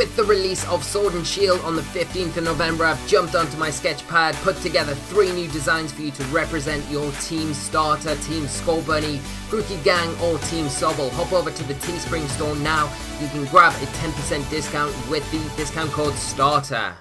with the release of Sword and Shield on the 15th of November, I've jumped onto my sketch pad, put together three new designs for you to represent your team starter, Team Scorbunny, Grookey Gang, or Team Sobble. Hop over to the Teespring store now. You can grab a 10% discount with the discount code STARTER.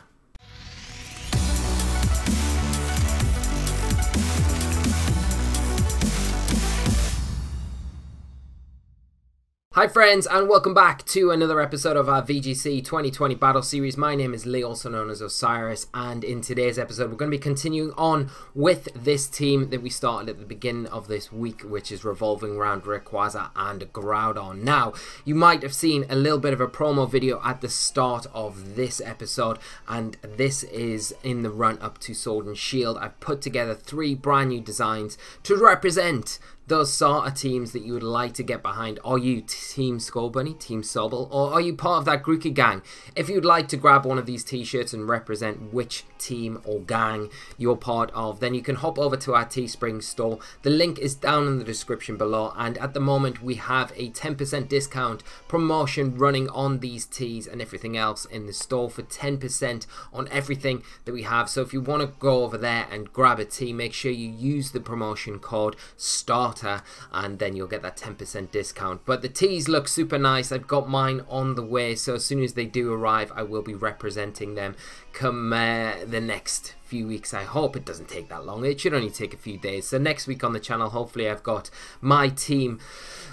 Hi friends and welcome back to another episode of our VGC 2020 Battle Series. My name is Lee, also known as Osirus, and in today's episode we're going to be continuing on with this team that we started at the beginning of this week, which is revolving around Rayquaza and Groudon. Now, you might have seen a little bit of a promo video at the start of this episode, and this is in the run up to Sword and Shield. I've put together three brand new designs to represent those sort of teams that you would like to get behind. Are you Team Scorbunny, Team Sobble, or are you part of that Grookey gang? If you'd like to grab one of these t-shirts and represent which team or gang you're part of, then you can hop over to our Teespring store. The link is down in the description below, and at the moment we have a 10% discount promotion running on these tees and everything else in the store for 10% on everything that we have. So if you want to go over there and grab a tee, make sure you use the promotion code START and then you'll get that 10% discount. But the tees look super nice. I've got mine on the way, so as soon as they do arrive, I will be representing them come uh, the next few weeks. I hope it doesn't take that long. It should only take a few days. So next week on the channel, hopefully I've got my team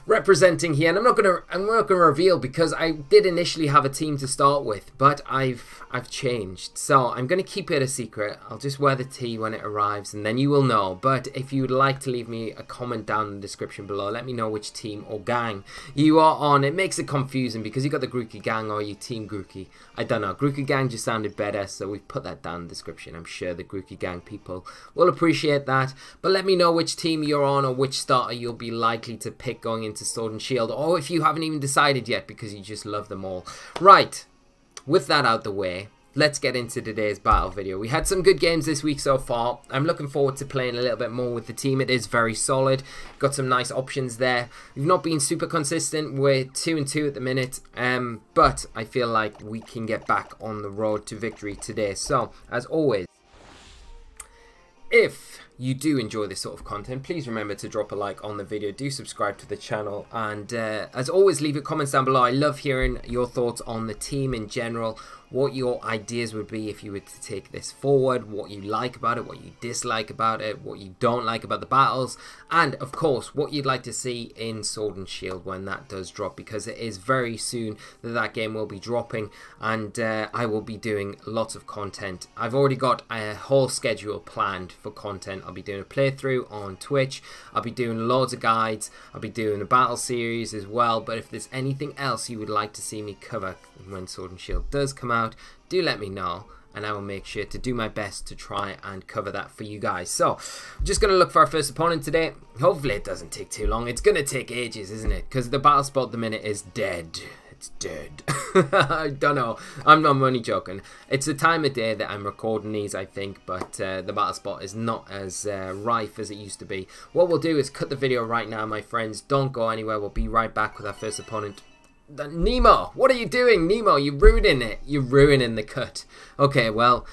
representing here. And I'm not gonna I'm not gonna reveal because I did initially have a team to start with but I've I've changed. So I'm gonna keep it a secret. I'll just wear the tee when it arrives and then you will know. But if you would like to leave me a comment down in the description below let me know which team or gang you are on. It makes it confusing because you got the Grookey gang or you team Grookey. I don't know. Grookey gang just sounded better so we've put that down in the description I'm sure the Grookey gang people will appreciate that but let me know which team you're on or which starter you'll be likely to pick going into Sword and Shield, or if you haven't even decided yet because you just love them all. Right, with that out the way, let's get into today's battle video. We had some good games this week so far. I'm looking forward to playing a little bit more with the team. It is very solid. Got some nice options there. We've not been super consistent. We're 2 and 2 at the minute. Um, but I feel like we can get back on the road to victory today. So, as always, if you do enjoy this sort of content, please remember to drop a like on the video, do subscribe to the channel, and uh, as always, leave your comments down below. I love hearing your thoughts on the team in general, what your ideas would be if you were to take this forward, what you like about it, what you dislike about it, what you don't like about the battles, and of course, what you'd like to see in Sword and Shield when that does drop, because it is very soon that that game will be dropping, and uh, I will be doing lots of content. I've already got a whole schedule planned for content. I'll be doing a playthrough on Twitch, I'll be doing loads of guides, I'll be doing a battle series as well, but if there's anything else you would like to see me cover when Sword and Shield does come out, do let me know and I will make sure to do my best to try and cover that for you guys. So, just going to look for our first opponent today. Hopefully it doesn't take too long. It's going to take ages, isn't it? Because the battle spot the minute is dead. It's dead. I don't know. I'm not only joking. It's the time of day that I'm recording these, I think, but uh, the battle spot is not as uh, rife as it used to be. What we'll do is cut the video right now, my friends. Don't go anywhere. We'll be right back with our first opponent. Nemo, what are you doing? Nemo, you're ruining it. You're ruining the cut. Okay, well,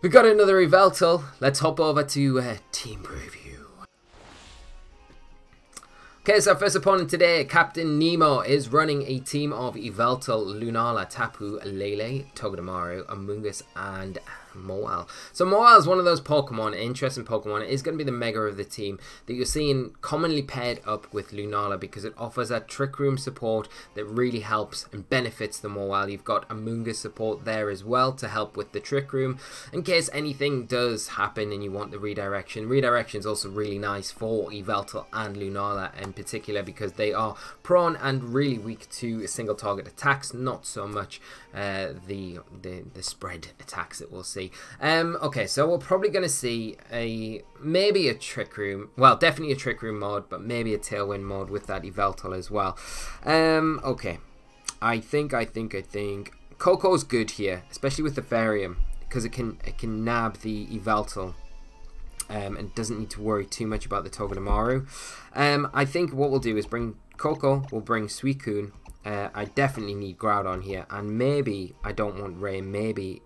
we got another Yveltal. Let's hop over to uh, Team Preview. Okay, so our first opponent today, Captain Nemo, is running a team of Yveltal, Lunala, Tapu, Lele, Togedemaru, Amoonguss, and Mawile. So Mawile is one of those Pokemon, interesting Pokemon. It is going to be the Mega of the team that you're seeing commonly paired up with Lunala because it offers that Trick Room support that really helps and benefits the Mawile. You've got Amoonguss support there as well to help with the Trick Room in case anything does happen and you want the redirection. Redirection is also really nice for Yveltal and Lunala in particular because they are prone and really weak to single target attacks, not so much uh, the, the, the spread attacks that we'll see. Um, okay, so we're probably going to see a maybe a Trick Room. Well, definitely a Trick Room mod, but maybe a Tailwind mod with that Yveltal as well. Um, okay, I think, I think, I think Koko's good here, especially with the Fairium, because it can it can nab the Yveltal. Um, and doesn't need to worry too much about the Togedemaru. Um, I think what we'll do is bring Koko we'll bring Suicune. Uh, I definitely need Groudon here, and maybe I don't want Ray. Maybe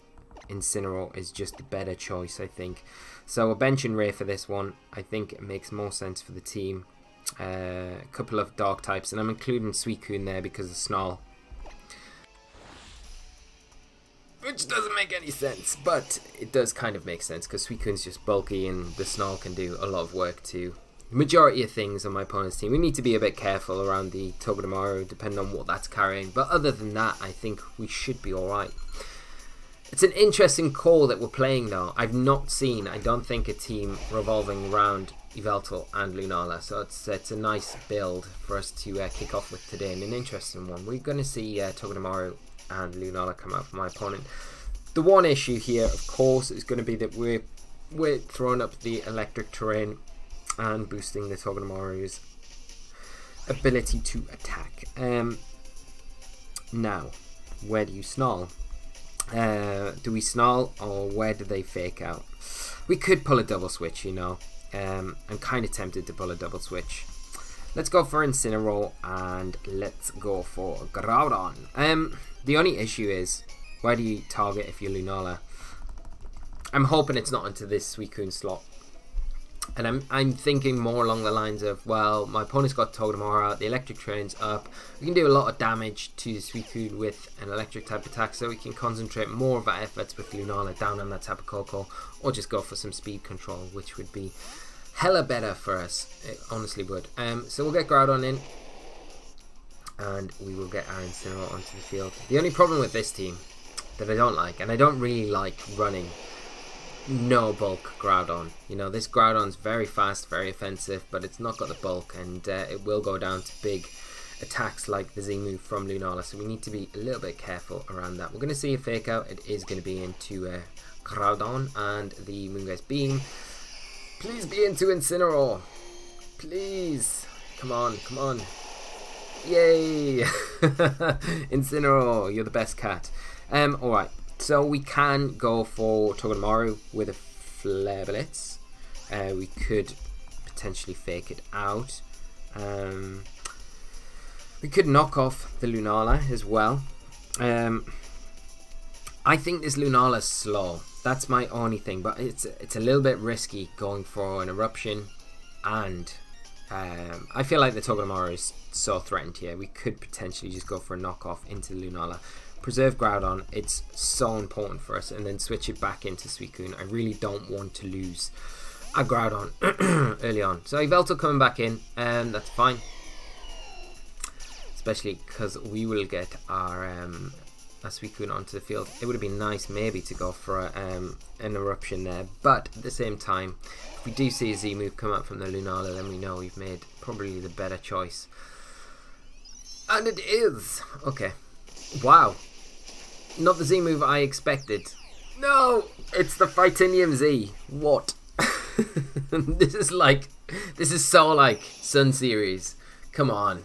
Incineroar is just the better choice, I think. So a bench and Ray for this one. I think it makes more sense for the team. Uh, a couple of Dark types, and I'm including Suicune there because of Snarl. Which doesn't make any sense, but it does kind of make sense because Suicune's just bulky and the Snarl can do a lot of work too. Majority of things on my opponent's team, we need to be a bit careful around the Togedemaru depending on what that's carrying, but other than that, I think we should be alright. It's an interesting call that we're playing now. I've not seen, I don't think, a team revolving around Yveltal and Lunala, so it's, it's a nice build for us to uh, kick off with today and an interesting one. We're going to see uh, Togedemaru and Lunala come out for my opponent. The one issue here, of course, is going to be that we're, we're throwing up the electric terrain and boosting the Togedemaru's ability to attack. Um, now, where do you snarl? Uh, do we snarl or where do they fake out? We could pull a double switch, you know. Um, I'm kind of tempted to pull a double switch. Let's go for Incineroar and let's go for Groudon. Um, the only issue is, where do you target if you're Lunala? I'm hoping it's not into this Suicune slot and I'm, I'm thinking more along the lines of, well, my opponent's got Togedemaru the electric terrain's up, we can do a lot of damage to Suicune with an electric type attack, so we can concentrate more of our efforts with Lunala down on that Tapu Koko, or just go for some speed control, which would be hella better for us, it honestly would. Um, so we'll get Groudon in, and we will get our Incineroar onto the field. The only problem with this team that I don't like, and I don't really like running no bulk Groudon. You know, this Groudon's very fast, very offensive, but it's not got the bulk, and uh, it will go down to big attacks like the Z move from Lunala, so we need to be a little bit careful around that. We're going to see a fake out. It is going to be into uh, Groudon and the Moongeist Beam. Please be into Incineroar. Please. Come on, come on. Yay! Incineroar, you're the best cat. Um, alright, so we can go for Togedemaru with a Flare Blitz. Uh, we could potentially fake it out. Um, we could knock off the Lunala as well. Um, I think this Lunala's slow. That's my only thing, but it's it's a little bit risky going for an eruption, and um, I feel like the Togedemaru is so threatened here. We could potentially just go for a knockoff into the Lunala preserve Groudon, it's so important for us, and then switch it back into Suicune. I really don't want to lose a Groudon early on. So Yveltal coming back in, and that's fine. Especially because we will get our um, a Suicune onto the field. It would have been nice maybe to go for a, um, an eruption there, but at the same time, if we do see a Z move come up from the Lunala, then we know we've made probably the better choice. And it is! Okay. Wow, not the Z move I expected. No! It's the Fightinium Z. What? this is like... This is so like Sun Series. Come on.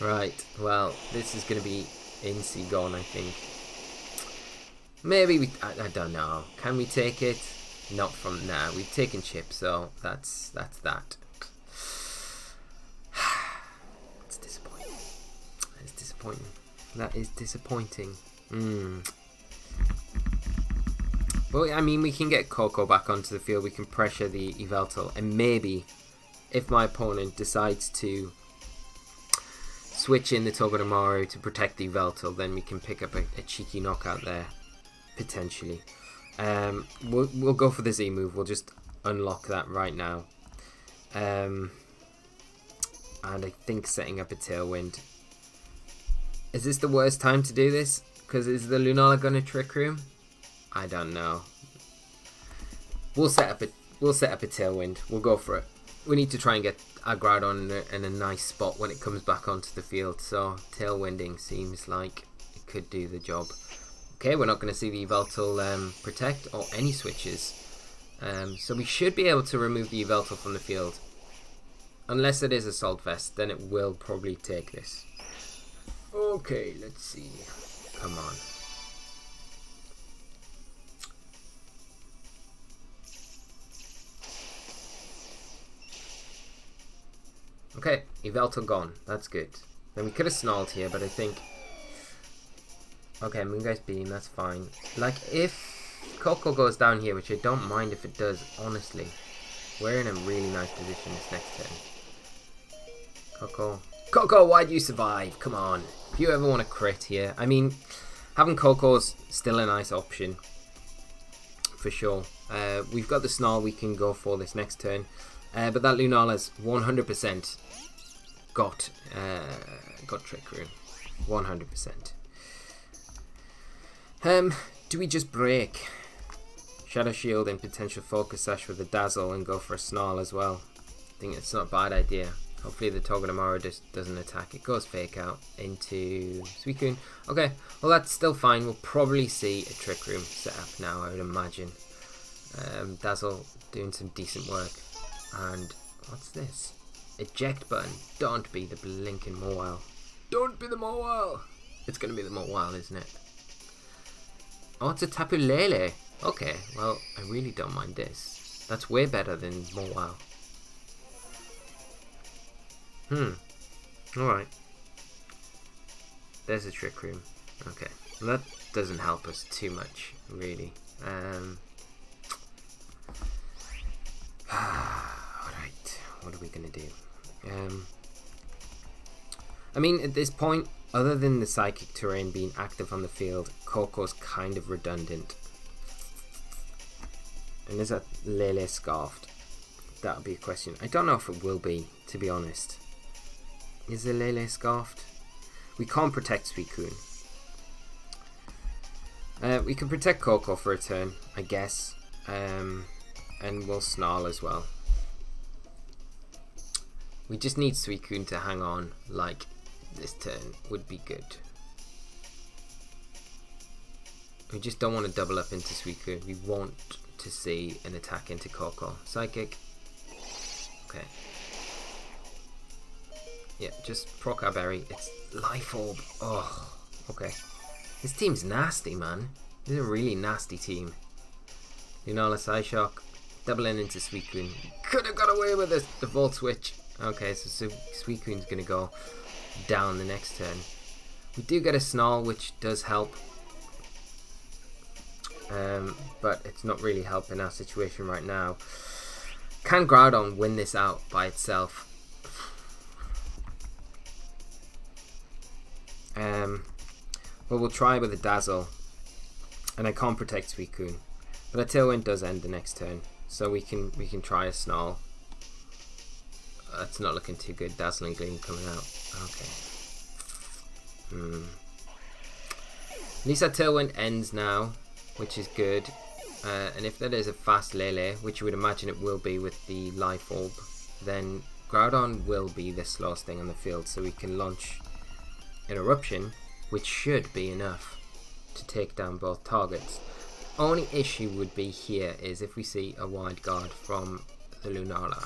Right, well, this is going to be Incy gone, I think. Maybe we... I, I, don't know. Can we take it? Not from... Nah, we've taken Chip, so that's, that's that. it's disappointing. It's disappointing. That is disappointing. Hmm. But I mean, we can get Koko back onto the field. We can pressure the Yveltal, and maybe if my opponent decides to switch in the Togedemaru to protect the Yveltal, then we can pick up a, a cheeky knockout there potentially. Um, we'll we'll go for the Z move. We'll just unlock that right now. Um, and I think setting up a Tailwind. Is this the worst time to do this? Because is the Lunala gonna trick room? I don't know. We'll set up a we'll set up a tailwind. We'll go for it. We need to try and get our Groudon in a, in a nice spot when it comes back onto the field. So tailwinding seems like it could do the job. Okay, we're not going to see the Yveltal um, protect or any switches. Um, so we should be able to remove the Yveltal from the field. Unless it is Assault Vest, then it will probably take this. Okay, let's see. Come on. Okay, Yveltal gone. That's good. Then we could have snarled here, but I think... Okay, Moongeist Beam, that's fine. Like, if Koko goes down here, which I don't mind if it does, honestly, we're in a really nice position this next turn. Koko. Koko, why do you survive? Come on. If you ever want to crit here. I mean, having Koko's still a nice option. For sure. Uh, we've got the Snarl we can go for this next turn. Uh, but that Lunala's 100% got uh, got Trick Room. 100%. Um, do we just break Shadow Shield and potential Focus Sash with a Dazzle and go for a Snarl as well? I think it's not a bad idea. Hopefully the Togedemaru just doesn't attack. It goes Fake Out into Suicune. Okay, well that's still fine. We'll probably see a Trick Room set up now, I would imagine. Um, Dazzle doing some decent work. And what's this? Eject button. Don't be the blinking Mawile. Don't be the Mawile. It's going to be the Mawile, isn't it? Oh, it's a Tapu Lele. Okay, well, I really don't mind this. That's way better than Mawile. Hmm. Alright. There's a Trick Room. Okay. That doesn't help us too much, really. Um... Alright, what are we going to do? Um, I mean, at this point, other than the Psychic Terrain being active on the field, Koko's kind of redundant. And is that Lele Scarfed? That would be a question. I don't know if it will be, to be honest. Is Lele Scarfed? We can't protect Suicune. Uh, we can protect Koko for a turn, I guess. Um, and we'll Snarl as well. We just need Suicune to hang on like this turn would be good. We just don't want to double up into Suicune. We want to see an attack into Koko. Psychic. Okay. Yeah, just proc our berry. It's Life Orb. Oh, okay. This team's nasty, man. This is a really nasty team. Lunala Psyshock. Doubling into Suicune. Could have got away with this. The Volt Switch. Okay, so Su Suicune's going to go down the next turn. We do get a Snarl, which does help. Um, but it's not really helping our situation right now. Can Groudon win this out by itself? Um, well, we'll try with a Dazzle. And I can't protect Suicune. But a Tailwind does end the next turn. So we can we can try a Snarl. That's not looking too good. Dazzling Gleam coming out. Okay. Hmm. At least Tailwind ends now, which is good. Uh, and if that is a fast Lele, which you would imagine it will be with the Life Orb, then Groudon will be the slowest thing on the field, so we can launch an Eruption, which should be enough to take down both targets. The only issue would be here is if we see a Wide Guard from the Lunala.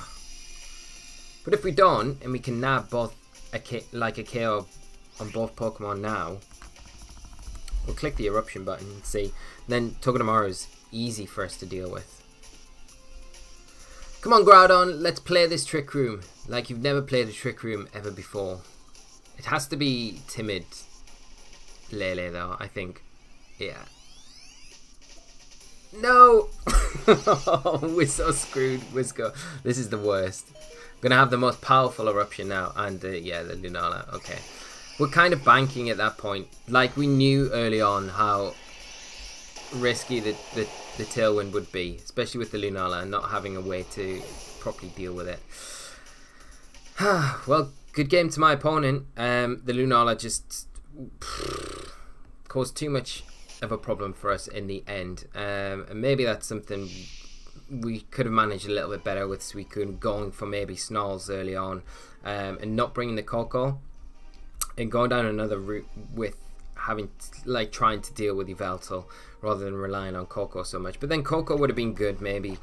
But if we don't, and we can nab both a K like a KO on both Pokemon now, we'll click the Eruption button and see. Then Togedemaru is easy for us to deal with. Come on Groudon, let's play this Trick Room like you've never played a Trick Room ever before. It has to be timid Lele though, I think. Yeah. No! we're so screwed, Wisco. This is the worst. Gonna have the most powerful eruption now, and uh, yeah, the Lunala. Okay, we're kind of banking at that point. Like we knew early on how risky the the, the tailwind would be, especially with the Lunala and not having a way to properly deal with it. well, good game to my opponent. Um, the Lunala just pff, caused too much of a problem for us in the end, um, and maybe that's something we could have managed a little bit better with Suicune going for maybe Snarls early on um, and not bringing the Koko and going down another route with having like trying to deal with Yveltal rather than relying on Koko so much. But then Koko would have been good maybe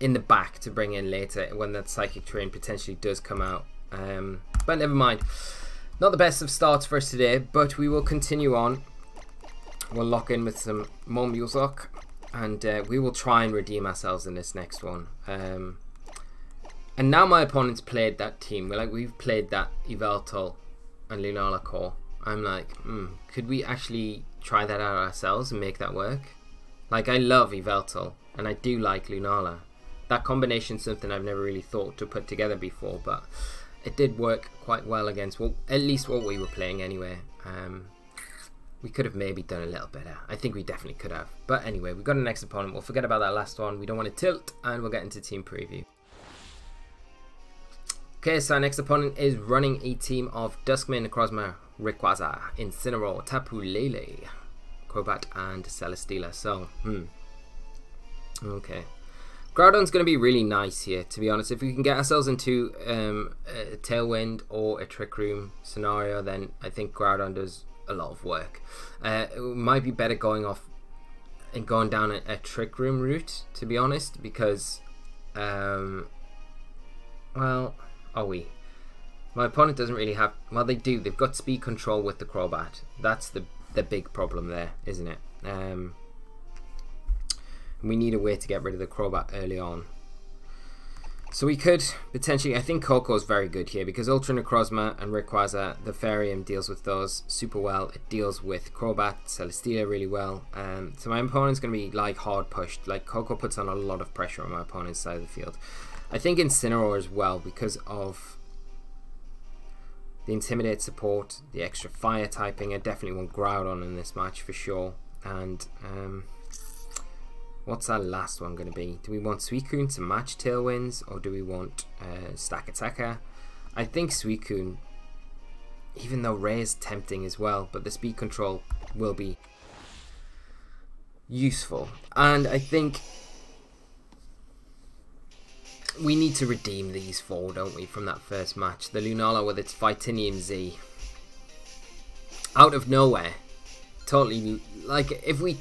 in the back to bring in later when that Psychic Terrain potentially does come out. Um, but never mind. Not the best of starts for us today, but we will continue on. We'll lock in with some more Mulesock and uh, we will try and redeem ourselves in this next one. Um, And now my opponent's played that team. We're like, we've played that Yveltal and Lunala core. I'm like, hmm, could we actually try that out ourselves and make that work? Like, I love Yveltal, and I do like Lunala. That combination's something I've never really thought to put together before, but it did work quite well against, well, at least what we were playing anyway. Um, we could have maybe done a little better. I think we definitely could have. But anyway, we've got a next opponent. We'll forget about that last one. We don't want to tilt, and we'll get into team preview. Okay, so our next opponent is running a team of Dusk Mane, Necrozma, Rayquaza, Incineroar, Tapu Lele, Crobat, and Celesteela. So, hmm. Okay. Groudon's going to be really nice here, to be honest. If we can get ourselves into um, a Tailwind or a Trick Room scenario, then I think Groudon does a lot of work. Uh, it might be better going off and going down a, a Trick Room route, to be honest, because, um, well are we? My opponent doesn't really have. Well, they do. They've got speed control with the Crobat. That's the the big problem there, isn't it? Um, we need a way to get rid of the Crobat early on. So we could potentially, I think Koko is very good here because Ultra Necrozma and Rayquaza, the Fairium deals with those super well. It deals with Crobat, Celesteela really well. Um, so my opponent's going to be like hard pushed. Like Koko puts on a lot of pressure on my opponent's side of the field. I think Incineroar as well because of the Intimidate support, the extra fire typing. I definitely want Groudon in this match for sure. And um, what's our last one going to be? Do we want Suicune to match Tailwinds or do we want uh, Stakataka? I think Suicune, even though Ray is tempting as well, but the speed control will be useful. And I think we need to redeem these four, don't we, from that first match. The Lunala with its Fightinium Z. Out of nowhere. Totally, like, if we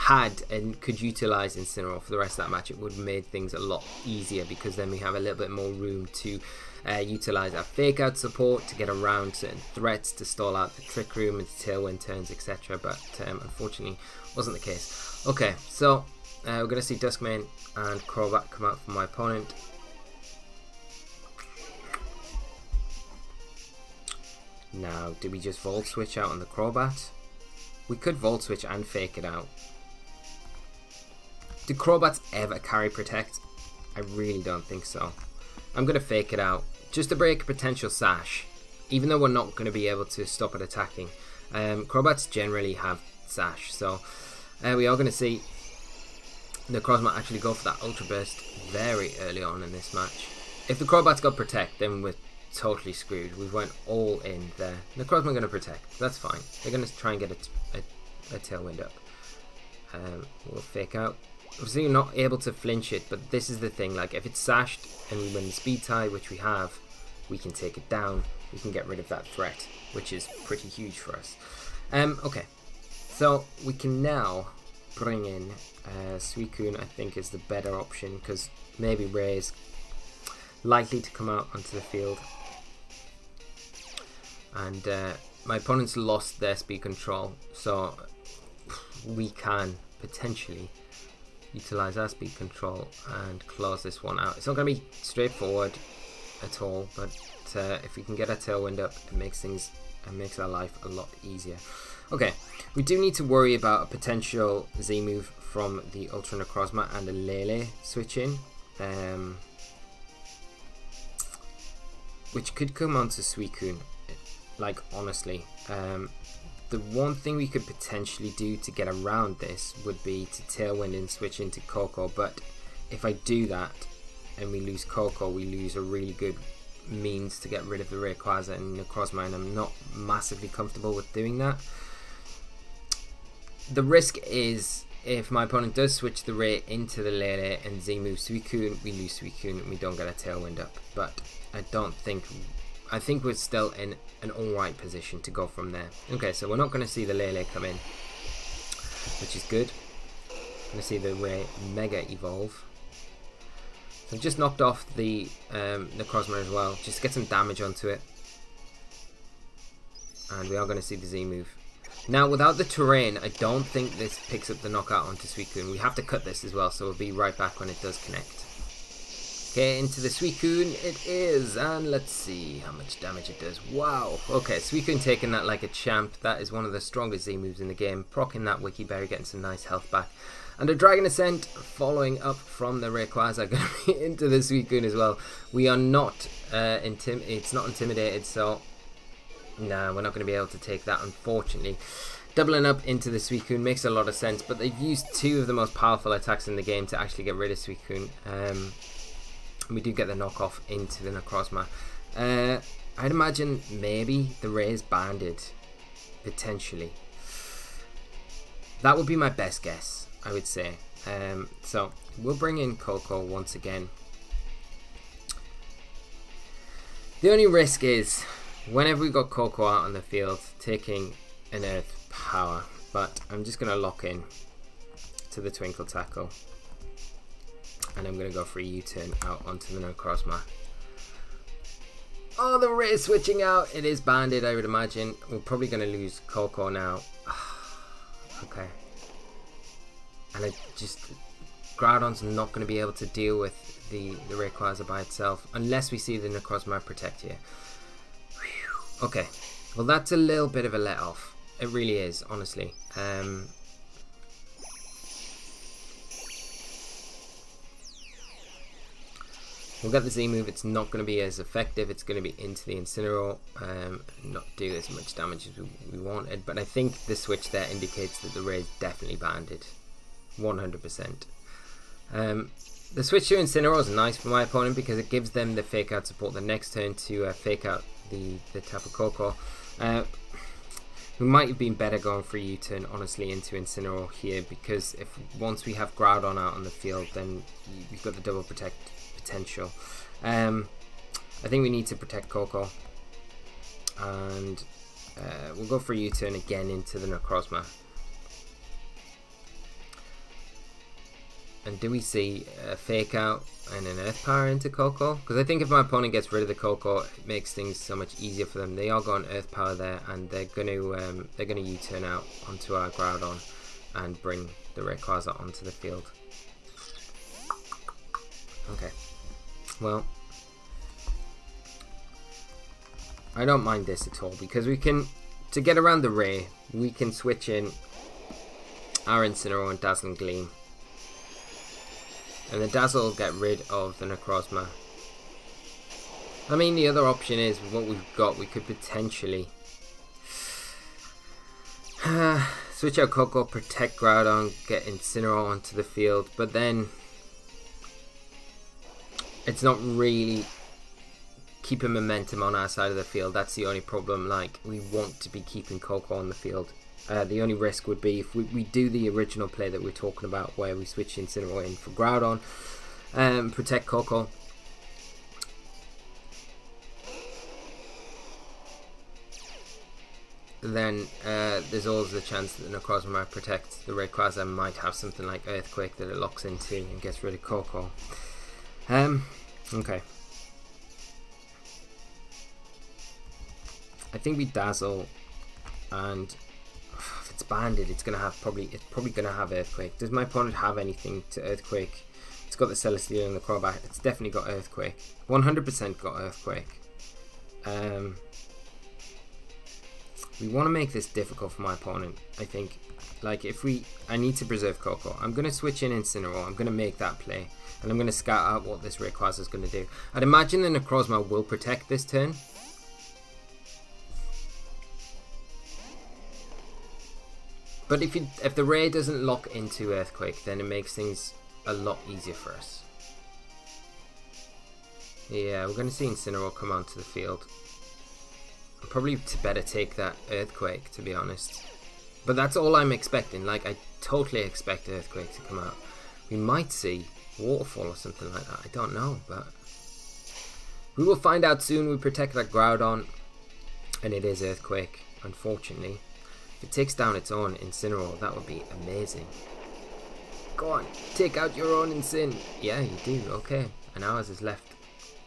had and could utilise Incineroar for the rest of that match, it would have made things a lot easier because then we have a little bit more room to uh, utilise our fake out support to get around certain threats to stall out the trick room and tailwind turns, etc. But um, unfortunately, wasn't the case. Okay, so uh, we're going to see Dusk Mane and Crobat come out from my opponent. Now, do we just Volt Switch out on the Crobat? We could Volt Switch and fake it out. Do Crobats ever carry Protect? I really don't think so. I'm going to fake it out, just to break a potential Sash, even though we're not going to be able to stop it attacking. Um, Crobats generally have Sash, so uh, we are going to see the Necrozma actually go for that Ultra Burst very early on in this match. If the Crobats got Protect, then we're totally screwed. We went all in there. Necrozma are going to protect. That's fine. They're going to try and get a, a, a tailwind up. Um, we'll fake out. Obviously, you're not able to flinch it, but this is the thing. Like, if it's sashed and we win the speed tie, which we have, we can take it down. We can get rid of that threat, which is pretty huge for us. Um, okay, so we can now bring in uh, Suicune, I think, is the better option because maybe Ray's likely to come out onto the field and uh, my opponents lost their speed control so we can potentially utilize our speed control and close this one out. It's not going to be straightforward at all but uh, if we can get a tailwind up it makes things and makes our life a lot easier. Okay, we do need to worry about a potential Z move from the Ultra Necrozma and a Lele switch in. Um, which could come onto Suicune like honestly. Um, the one thing we could potentially do to get around this would be to tailwind and switch into Koko, but if I do that and we lose Koko, we lose a really good means to get rid of the Rayquaza and Necrozma, and I'm not massively comfortable with doing that. The risk is if my opponent does switch the Ray into the Lele and Z moves Suicune, we lose Suicune and we don't get a Tailwind up. But I don't think I think we're still in an alright position to go from there. Okay, so we're not going to see the Lele come in, which is good. We're going to see the Ray Mega Evolve. So I've just knocked off the um, Necrozma as well, just get some damage onto it. And we are going to see the Z move. Now, without the terrain, I don't think this picks up the knockout onto Suicune. We have to cut this as well, so we'll be right back when it does connect. Okay, into the Suicune it is, and let's see how much damage it does. Wow, okay, Suicune taking that like a champ. That is one of the strongest Z moves in the game. Procking that Wiki Berry, getting some nice health back. And a Dragon Ascent following up from the Rayquaza, going to be into the Suicune as well. We are not, uh, intim it's not intimidated, so nah, we're not going to be able to take that, unfortunately. Doubling up into the Suicune makes a lot of sense, but they've used two of the most powerful attacks in the game to actually get rid of Suicune. Um, we do get the knockoff into the Necrozma. Uh, I'd imagine maybe the Rays banded, potentially. That would be my best guess, I would say. Um, so we'll bring in Koko once again. The only risk is whenever we got Koko out on the field, taking an Earth power, but I'm just going to lock in to the Twinkle Tackle and I'm going to go for a U-turn out onto the Necrozma. Oh, the ray is switching out. It is banded, I would imagine. We're probably going to lose Koko now. okay. And I just... Groudon's not going to be able to deal with the, the Rayquaza by itself. Unless we see the Necrozma protect here. Whew. Okay. Well, that's a little bit of a let off. It really is, honestly. Um, We'll get the Z move, it's not going to be as effective, it's going to be into the Incineroar, um, not do as much damage as we, wanted, but I think the switch there indicates that the Ray is definitely banded, 100%. Um, the switch to Incineroar is nice for my opponent because it gives them the fake out support the next turn to uh, fake out the, the Tapu Koko. Uh, we might have been better going for a U-turn, honestly, into Incineroar here because if once we have Groudon out on the field, then we've got the double protect potential. Um, I think we need to protect Koko. And uh, we'll go for a U-turn again into the Necrozma. And do we see a fake out and an earth power into Koko? Because I think if my opponent gets rid of the Koko, it makes things so much easier for them. They are going earth power there, and they're going to um, they're going to U-turn out onto our Groudon and bring the Rayquaza onto the field. Okay. Well, I don't mind this at all because we can, to get around the ray, we can switch in our Incineroar and Dazzling Gleam. And the Dazzle will get rid of the Necrozma. I mean, the other option is what we've got, we could potentially switch out Koko, protect Groudon, get Incineroar onto the field, but then it's not really keeping momentum on our side of the field. That's the only problem. Like, we want to be keeping Koko on the field. Uh, the only risk would be if we, we do the original play that we're talking about, where we switch Incineroar in for Groudon, um, protect Koko. Then uh, there's always the chance that the Necrozma might protect the Rayquaza might have something like Earthquake that it locks into and gets rid of Koko. Um, okay. I think we dazzle, and if it's banded, it's gonna have probably it's probably gonna have earthquake. Does my opponent have anything to earthquake? It's got the Celesteela and the Crobat. It's definitely got earthquake. 100% got earthquake. Um, we want to make this difficult for my opponent. I think, like if we, I need to preserve Koko. I'm gonna switch in Incineroar. I'm gonna make that play and I'm going to scout out what this Rayquaza is going to do. I'd imagine the Necrozma will protect this turn. But if you, if the Ray doesn't lock into Earthquake, then it makes things a lot easier for us. Yeah, we're going to see Incineroar come onto the field. Probably better take that Earthquake, to be honest. But that's all I'm expecting. Like, I totally expect Earthquake to come out. We might see waterfall or something like that. I don't know, but we will find out soon. We protect that Groudon, and it is Earthquake, unfortunately. If it takes down its own Incineroar, that would be amazing. Go on, take out your own Incin. Yeah, you do. Okay, and ours is left.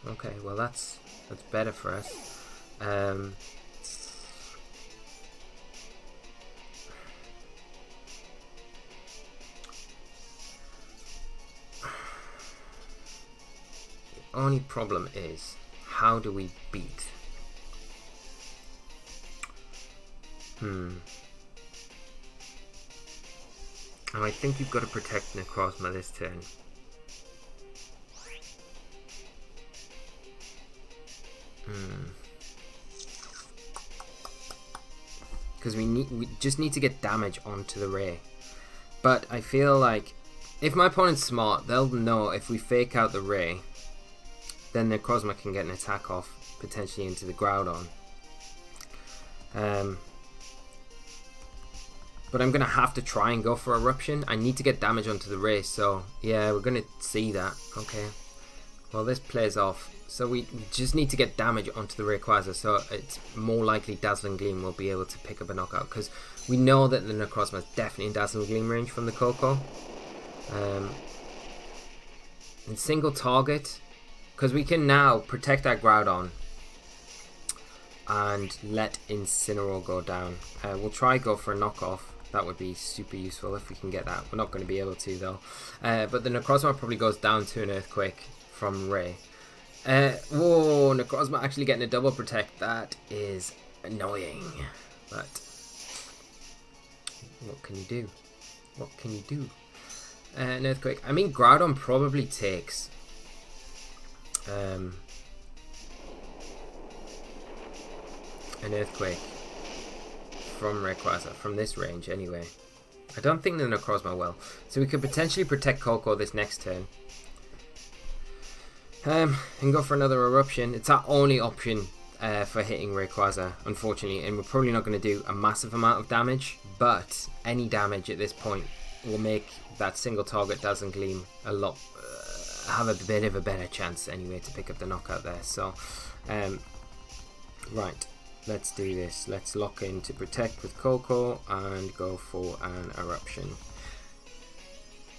Okay, well that's that's better for us. Um, only problem is, how do we beat? Hmm. And I think you've got to protect Necrozma this turn. Hmm. Because we need, we just need to get damage onto the ray. But I feel like if my opponent's smart, they'll know if we fake out the ray, then Necrozma can get an attack off potentially into the Groudon. Um, but I'm going to have to try and go for Eruption. I need to get damage onto the race, so yeah, we're going to see that. Okay. Well, this plays off. So we just need to get damage onto the Rayquaza, so it's more likely Dazzling Gleam will be able to pick up a knockout, because we know that the Necrozma is definitely in Dazzling Gleam range from the Koko. Um, in single target, because we can now protect our Groudon and let Incineroar go down. Uh, we'll try go for a knockoff. That would be super useful if we can get that. We're not going to be able to though. Uh, but the Necrozma probably goes down to an Earthquake from Ray. Uh, whoa, Necrozma actually getting a double protect. That is annoying. But what can you do? What can you do? Uh, an Earthquake. I mean, Groudon probably takes... Um, an Earthquake from Rayquaza, from this range anyway. I don't think the Necrozma will. So we could potentially protect Koko this next turn. Um, and go for another Eruption. It's our only option uh, for hitting Rayquaza, unfortunately. And we're probably not going to do a massive amount of damage. But any damage at this point will make that single target Dazzling Gleam a lot... Have a bit of a better chance anyway to pick up the knockout there. So, um, right. Let's do this. Let's lock in to protect with Koko and go for an eruption.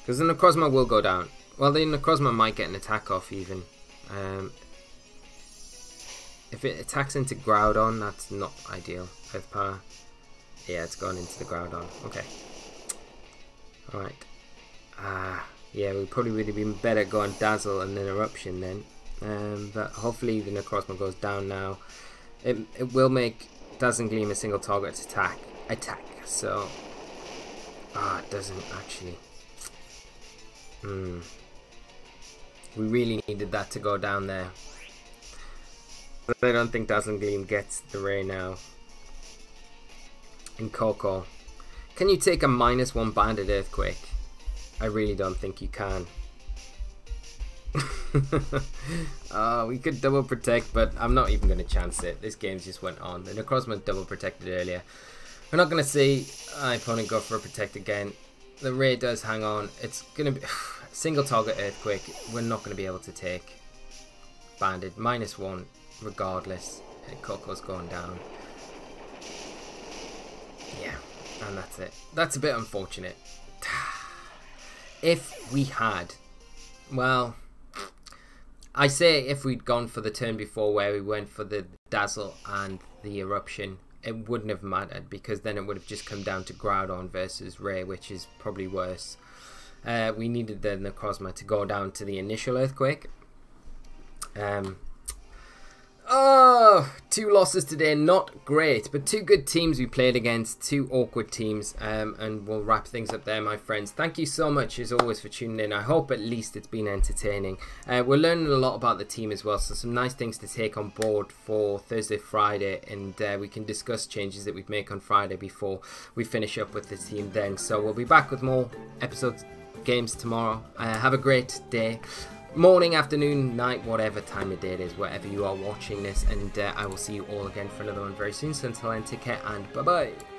Because the Necrozma will go down. Well, the Necrozma might get an attack off even. Um, if it attacks into Groudon, that's not ideal. Earth Power. Yeah, it's gone into the Groudon. Okay. Alright. Ah, uh, yeah, we probably would have been better going Dazzle and then Eruption then. Um, but hopefully the Necrozma goes down now. It, it will make Dazzling Gleam a single target attack. Attack. So, ah, it doesn't actually. Hmm. We really needed that to go down there. I don't think Dazzling Gleam gets the ray now. In Koko. Can you take a minus one banded earthquake? I really don't think you can. uh, we could double protect, but I'm not even going to chance it. This game just went on. The Necrozma double protected earlier. We're not going to see my opponent go for a protect again. The Ray does hang on. It's going to be single target Earthquake. We're not going to be able to take. Banded. Minus one, regardless. Koko's going down. Yeah, and that's it. That's a bit unfortunate. If we had, well, I say if we'd gone for the turn before where we went for the dazzle and the eruption, it wouldn't have mattered because then it would have just come down to Groudon versus Ray, which is probably worse. Uh, we needed the Necrozma to go down to the initial earthquake. Um, Oh, two losses today, not great, but two good teams we played against, two awkward teams, um, and we'll wrap things up there, my friends. Thank you so much, as always, for tuning in. I hope at least it's been entertaining. Uh, we're learning a lot about the team as well, so some nice things to take on board for Thursday, Friday, and uh, we can discuss changes that we'd make on Friday before we finish up with the team then. So we'll be back with more episodes, games tomorrow. Uh, have a great day morning, afternoon, night, whatever time of day it is, wherever you are watching this. And uh, I will see you all again for another one very soon. So until then, take care and bye bye.